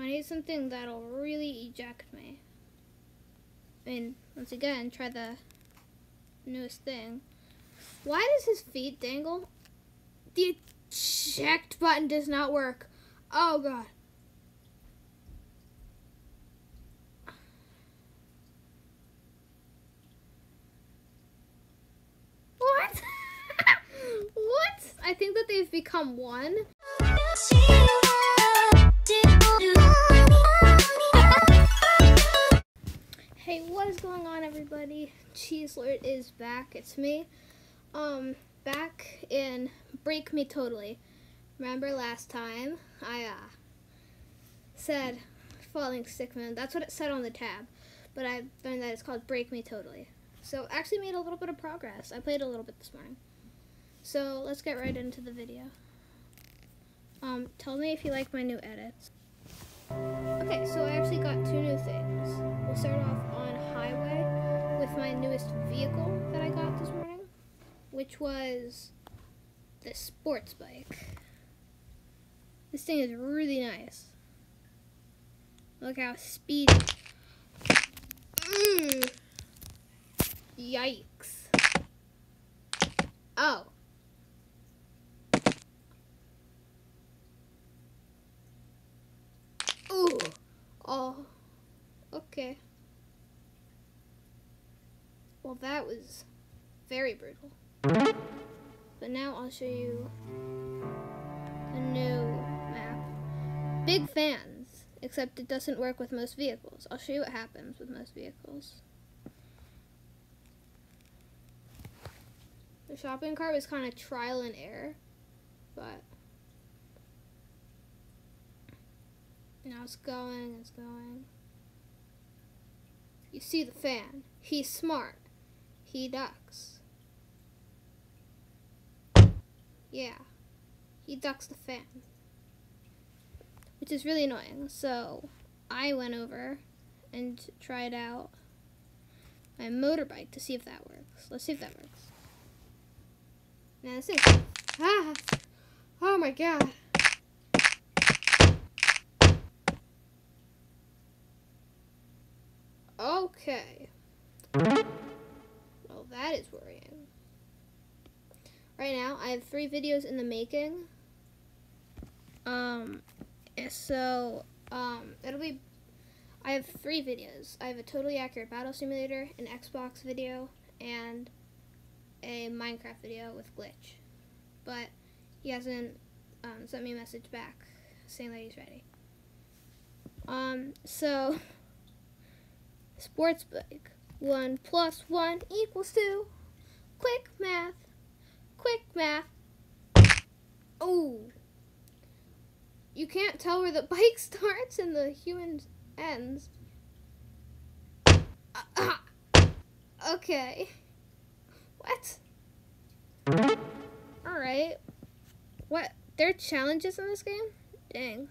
I need something that'll really eject me. And once again, try the newest thing. Why does his feet dangle? The eject button does not work. Oh god. What? what? I think that they've become one. Hey, what is going on everybody? Cheese Lord is back. It's me. Um, back in Break Me Totally. Remember last time I uh said Falling Stickman. That's what it said on the tab. But I learned that it's called Break Me Totally. So actually made a little bit of progress. I played a little bit this morning. So let's get right into the video. Um, tell me if you like my new edits. Okay, so I actually got two new things. We'll start off on highway with my newest vehicle that I got this morning, which was the sports bike. This thing is really nice. Look how speedy. Mm. Yikes. Oh. Oh. Okay. Well, that was very brutal. But now I'll show you a new map. Big fans, except it doesn't work with most vehicles. I'll show you what happens with most vehicles. The shopping cart was kind of trial and error, but now it's going, it's going. You see the fan. He's smart. He ducks. Yeah. He ducks the fan. Which is really annoying. So I went over and tried out my motorbike to see if that works. Let's see if that works. Now this is ah oh my god. Okay. Well, that is worrying. Right now, I have three videos in the making. Um, so, um, it'll be, I have three videos. I have a totally accurate battle simulator, an Xbox video, and a Minecraft video with Glitch. But he hasn't um, sent me a message back saying that he's ready. Um, so, sports bike. 1 plus 1 equals 2. Quick math. Quick math. Oh. You can't tell where the bike starts and the human ends. Okay. What? Alright. What? There are challenges in this game? Dang.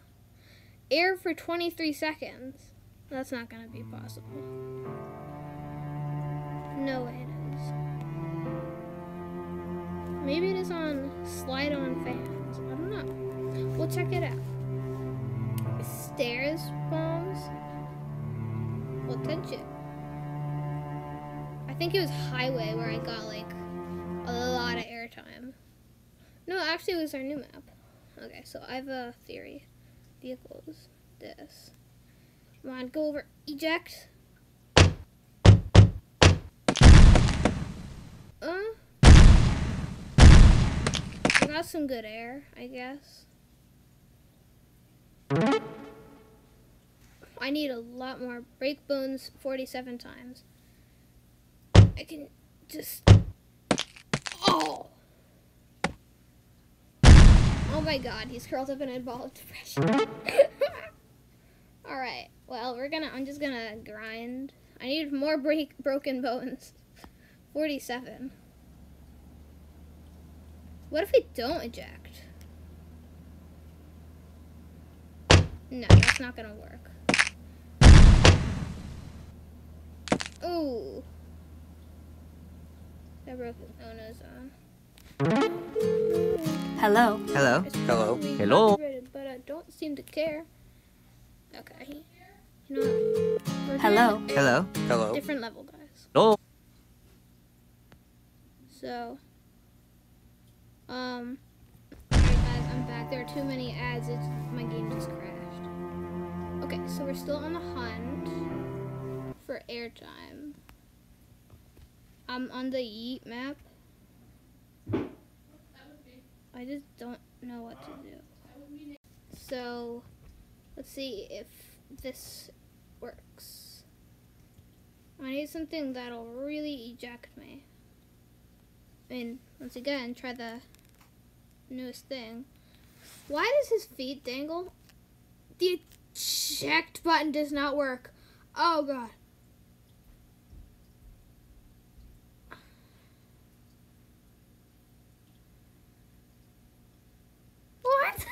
Air for 23 seconds. That's not going to be possible. No way it is. Maybe it is on slide on fans. I don't know. We'll check it out. Stairs bombs. We'll it. I think it was highway where I got like a lot of airtime. No, actually it was our new map. Okay, so I have a theory. Vehicles. This. Come on, go over. Eject. Uh, I got some good air, I guess. I need a lot more. Break bones 47 times. I can just... Oh! Oh my god, he's curled up in a ball of depression. Alright, well, we're gonna... I'm just gonna grind. I need more break broken bones. 47. What if we don't eject? No, that's not gonna work. Ooh. That broke his owners Hello. Hello. Hello. Hello. But I don't seem to care. Okay. You know what? We're doing Hello. Hello. Hello. Different level, guys. Oh. So, um, alright guys, I'm back. There are too many ads. It's, my game just crashed. Okay, so we're still on the hunt for airtime. I'm on the Yeet map. I just don't know what to do. So, let's see if this works. I need something that'll really eject me. And once again, try the newest thing. Why does his feet dangle? The eject button does not work. Oh god. What?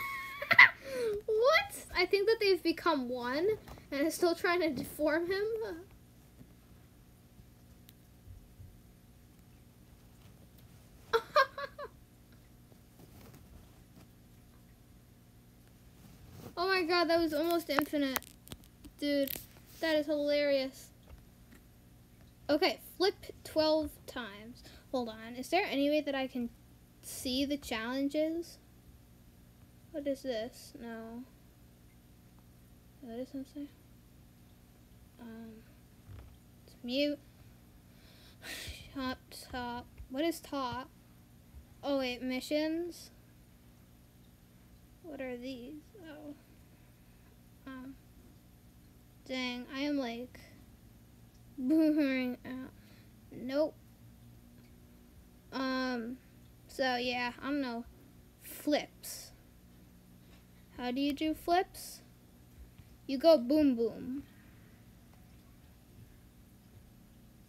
what? I think that they've become one and is still trying to deform him. oh my god, that was almost infinite. Dude, that is hilarious. Okay, flip 12 times. Hold on. Is there any way that I can see the challenges? What is this? No. What is something? Um, it's mute. Top, top. What is top? Oh wait, missions. What are these? Oh. Um. Dang, I am like out. Nope. Um. So yeah, I don't know. Flips. How do you do flips? You go boom boom.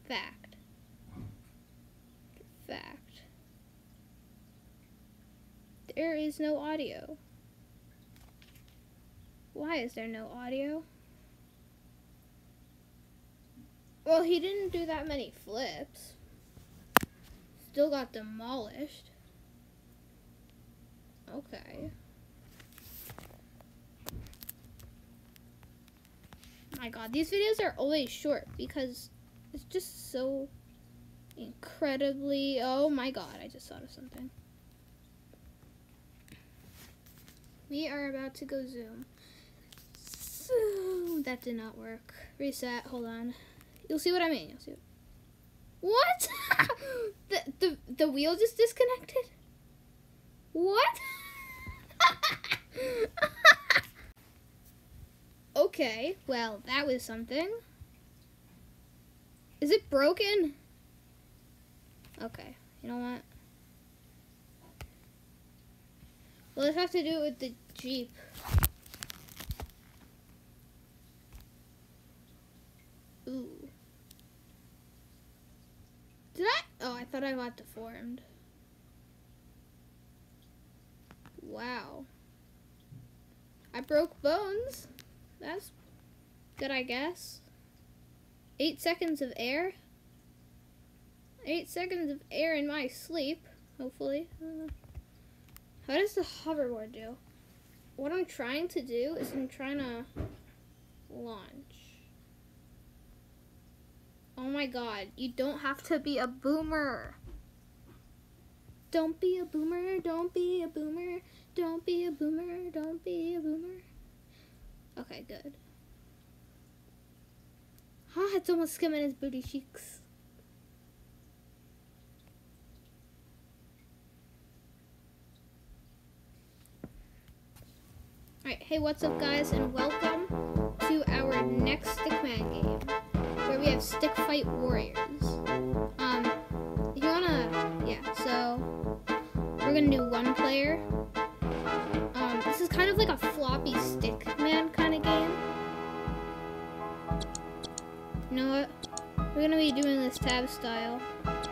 Fact. Fact. There is no audio. Why is there no audio? Well, he didn't do that many flips. Still got demolished. Okay. My god, these videos are always short because it's just so incredibly. Oh my god, I just thought of something. We are about to go zoom. Zoom. That did not work. Reset. Hold on. You'll see what I mean. You'll see. What? the the the wheel just disconnected. What? okay. Well, that was something. Is it broken? Okay. You know what? We'll just have to do it with the Jeep. Ooh. Did I? Oh, I thought I got deformed. Wow. I broke bones. That's good, I guess. Eight seconds of air. Eight seconds of air in my sleep, hopefully. Uh, how does the hoverboard do? What I'm trying to do is I'm trying to launch. Oh my god, you don't have to be a boomer. Don't be a boomer, don't be a boomer, don't be a boomer, don't be a boomer. Okay, good. Ah, it's almost skimming his booty cheeks. Alright, hey, what's up, guys, and welcome to our next Stickman game, where we have Stick Fight Warriors. Um, if you wanna, yeah, so we're gonna do one player. Um, this is kind of like a floppy Stickman know what? We're gonna be doing this tab style,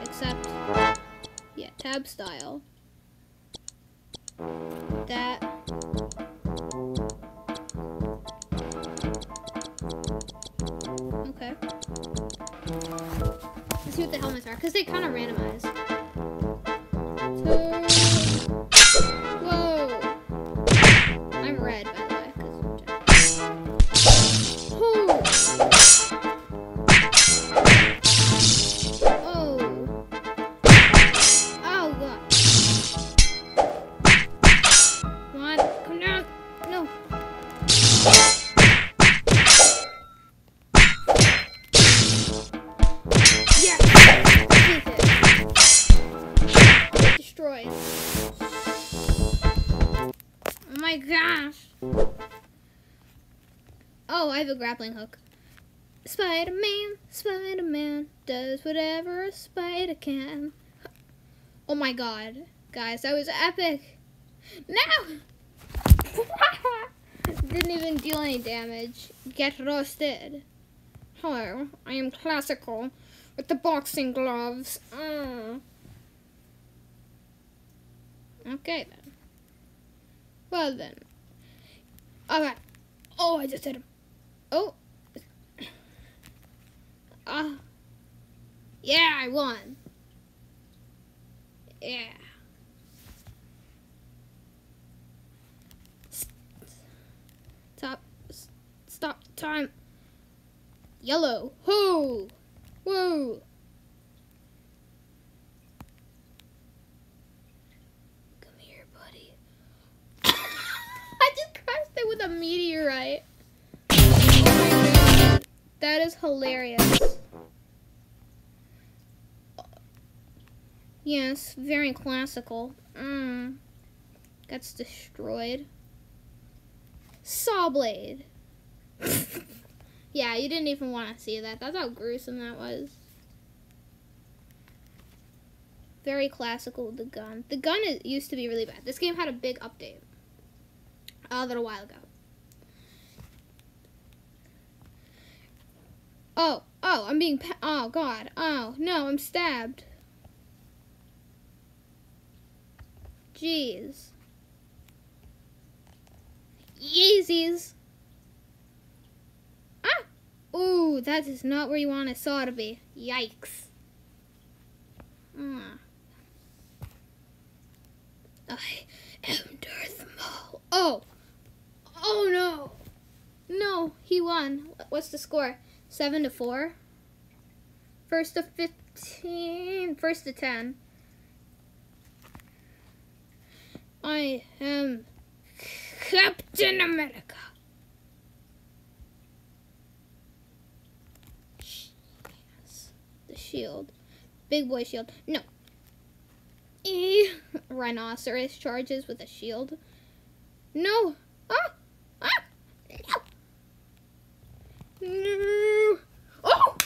except, yeah, tab style. That. Okay. Let's see what the helmets are, because they kind of randomize. Grappling hook. Spider-Man, Spider-Man does whatever a spider can. Oh my god. Guys, that was epic. No! Didn't even deal any damage. Get roasted. Hello, I am classical with the boxing gloves. Uh. Okay then. Well then. Okay. Oh, I just hit him. Oh. Uh. Yeah, I won. Yeah. Stop. Stop time. Yellow. Whoo! Whoa! Come here, buddy. I just crushed it with a meteorite. That is hilarious. Yes, very classical. Mm. Gets destroyed. Saw blade. Yeah, you didn't even want to see that. That's how gruesome that was. Very classical the gun. The gun is, used to be really bad. This game had a big update a little while ago. Oh, oh, I'm being, oh god, oh, no, I'm stabbed. Jeez. Yeezys. Ah! Ooh, that is not where you want a saw to be. Yikes. Mm. I am Darth Maul. Oh! Oh no! No, he won. What's the score? 7 to 4? First to 15. First to 10. I am Captain America. Yes. The shield. Big boy shield. No. E rhinoceros charges with a shield. No. Ah! No. No. Oh!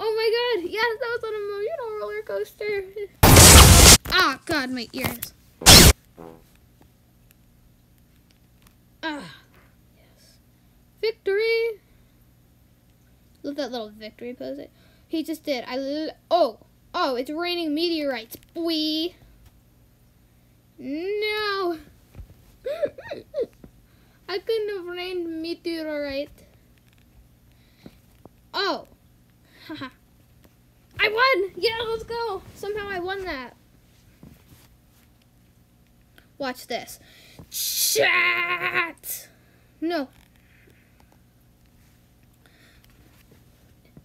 Oh my god. Yes, that was on a Monuno roller coaster. Ah, god, my ears. Ah. Yes. Victory. Look at that little victory pose. He just did. I oh oh, it's raining meteorites. Boy. No. I couldn't have rained meteorite. Oh. Haha. I won! Yeah, let's go! Somehow I won that. Watch this. Chat! No,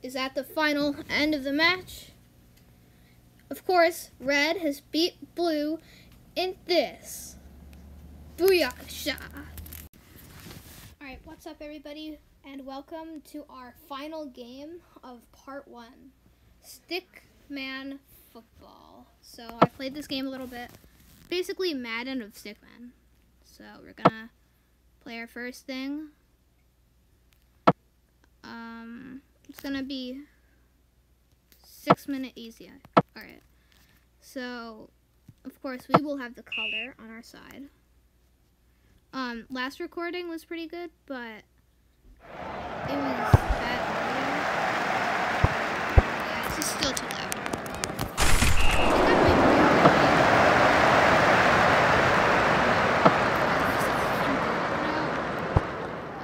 is that the final end of the match. Of course, red has beat blue in this. Booyakasha! Alright, what's up everybody? And welcome to our final game of part one. Stickman Football. So I played this game a little bit. Basically Madden of Stickman. So we're gonna play our first thing. Um, it's gonna be six minute easy. Alright. So, of course, we will have the color on our side. Um, last recording was pretty good, but it was bad Yeah, this is still too loud.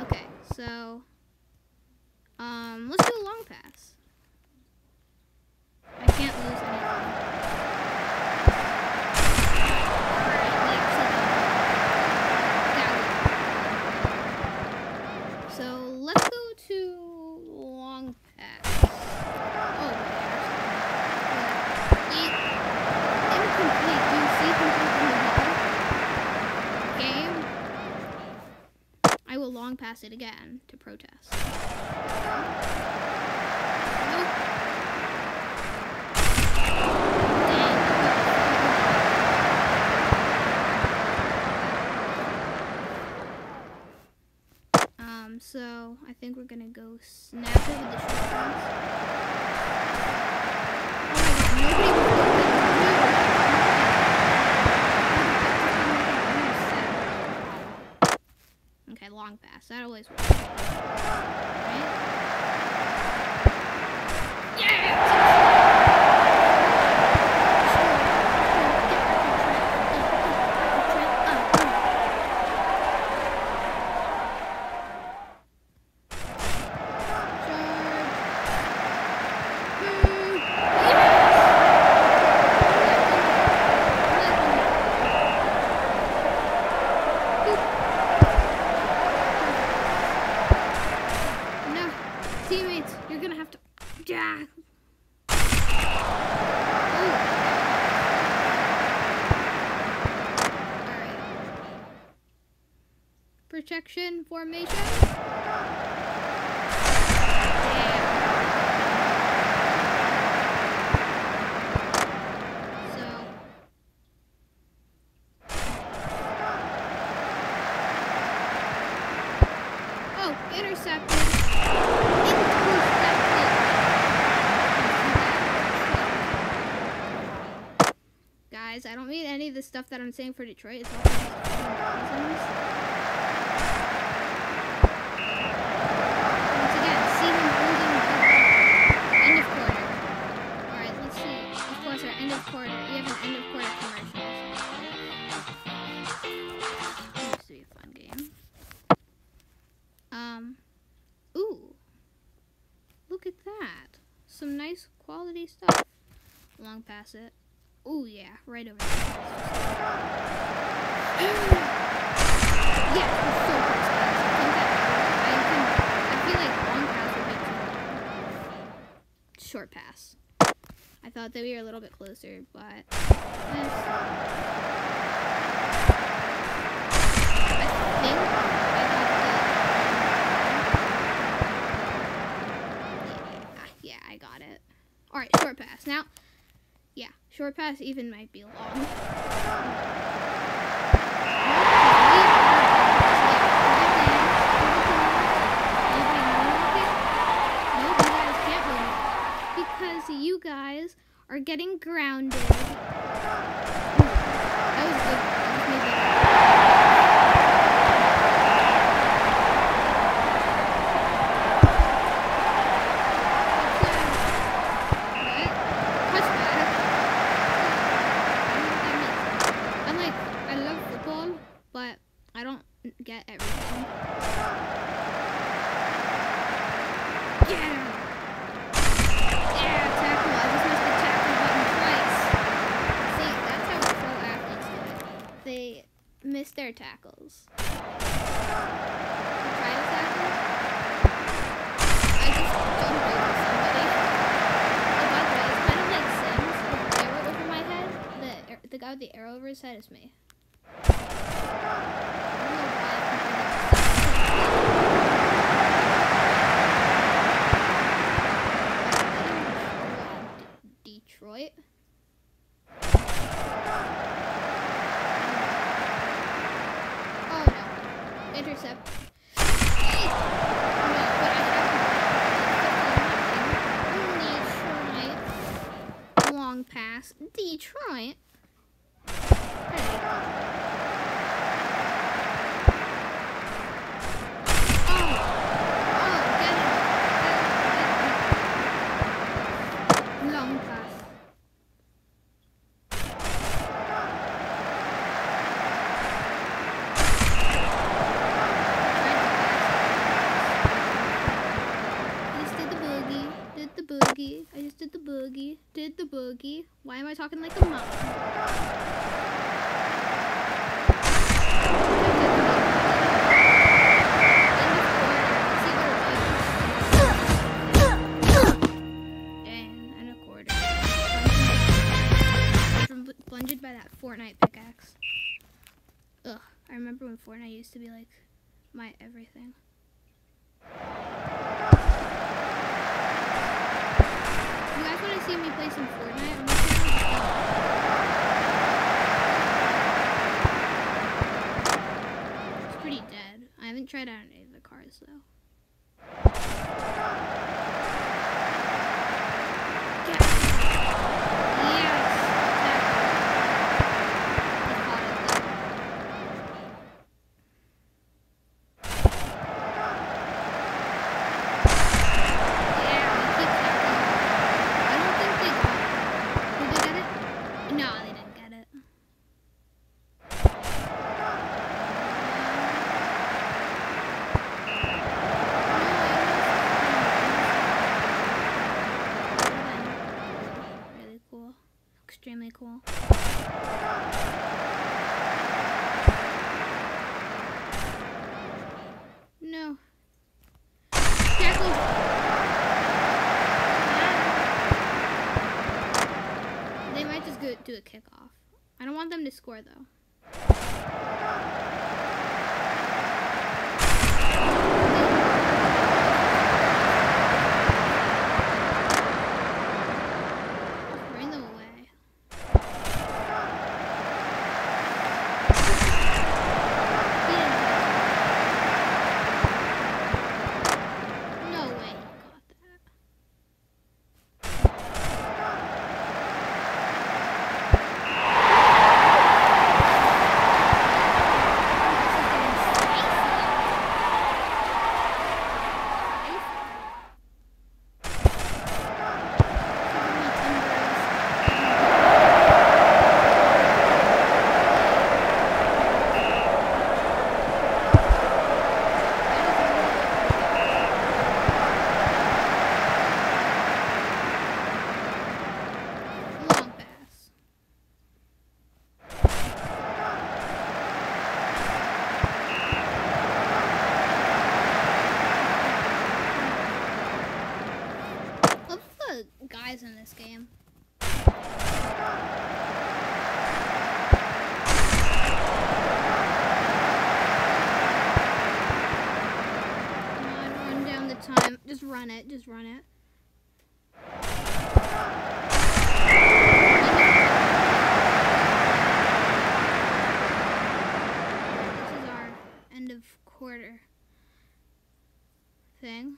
Okay, so um, let's do a long pass. I can't lose anything. So let's go to long pass. Oh, it again to protest. Um, so I think we're gonna go snap it with the short pass. Oh my god, nobody Okay, long pass. That always works. Right? No, teammates, you're gonna have to. Yeah. Alright. Protection formation. Yeah. So. Oh, intercepted. Intercepted. Guys, I don't mean any of the stuff that I'm saying for Detroit. is reasons. Once again, quarter. Alright, let's see. Of course, our end of quarter. We have an end of quarter commercial. Used to be a fun game. Um, ooh. Look at that. Some nice quality stuff. Long past it. Ooh, yeah, right over there. yeah, so close. I think I. I feel like long pass would be. Short pass. I thought that we were a little bit closer, but. I think I got the. Yeah, yeah, I got it. All right, short pass. Now, yeah, short pass even might be long. Can't because you guys are getting grounded. That was good. That was maybe- What? Touchback? I don't know what that means. I'm like, I love football, but I don't get everything. Yeah! Yeah, tackle. I just missed the tackle button twice. See, that's how pro athletes do it. They miss their tackles. You try to tackle? I just jumped over somebody. Oh, by the way, it's kind of like Sims with the arrow over my head. The, ar- the guy with the arrow over his head is me. I don't know why I compared that to Sims. D- Detroit. Oh no. Intercept. No, but I have Detroit. Long pass. Detroit. Oh. Oh, get it. Get it. Long pass. I just did the boogie, did the boogie. I just did the boogie, did the boogie. Why am I talking like a mom? By that Fortnite pickaxe. Ugh, I remember when Fortnite used to be like my everything. You guys want to see me play some Fortnite? I'm gonna play some- It's pretty dead. I haven't tried out any of the cars though. Yeah. Yes. Tackle. He caught it though. Yeah, we keep tackling. I don't think they got it. Did they get it? No, they didn't get it. Really cool. Extremely cool. No. Tackle. Ah. They might just do a kickoff. I don't want them to score though. Bring them away. He didn't touch it. No way he got that. Long pass. Love the guys in this game. Run down the time. Just run it. Just run it. This is our end of quarter thing.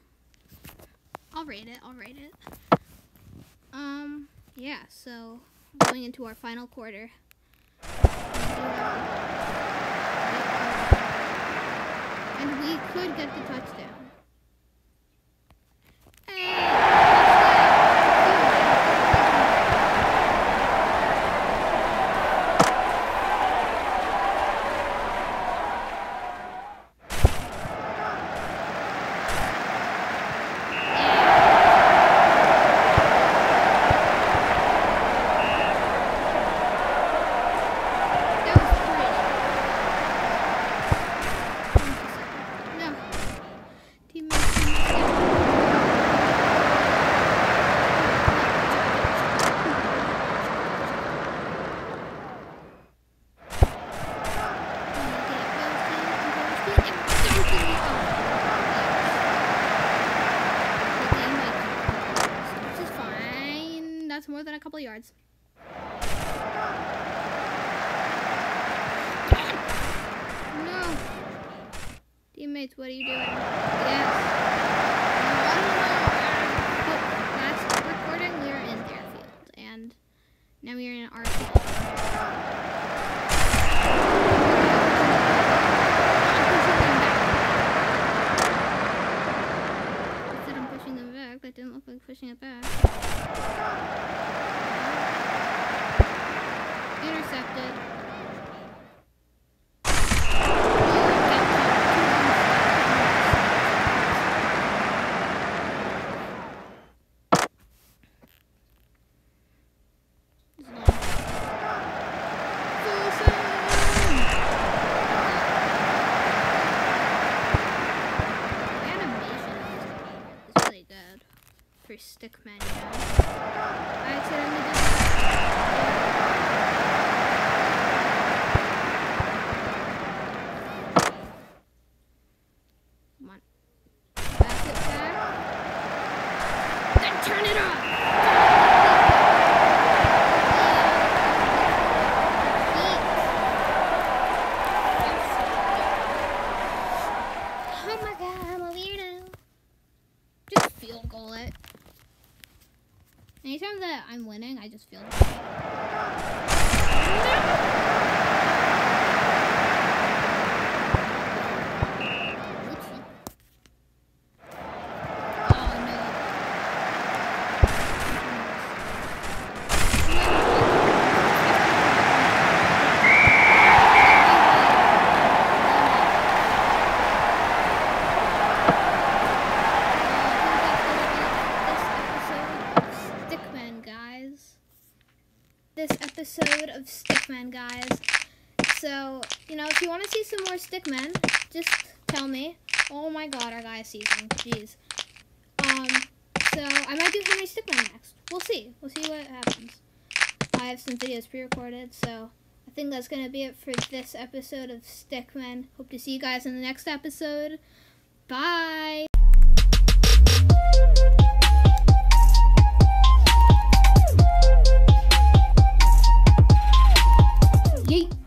I'll rate it. I'll rate it. So going into our final quarter. And we could get the touchdown. Hey, touchdown. That was pretty. No. Teammates, teammates. Which is fine. That's more than a couple yards. No. Teammates, what are you doing? Yes. No, I don't know. Oh, last recording, we were in their field, and now we are in our field. I'm pushing them back. I said I'm pushing them back. That didn't look like pushing it back. Intercepted. For stick menu. I accidentally did next. We'll see. We'll see what happens. I have some videos pre-recorded, so I think that's going to be it for this episode of Stickman. Hope to see you guys in the next episode. Bye! Yeet!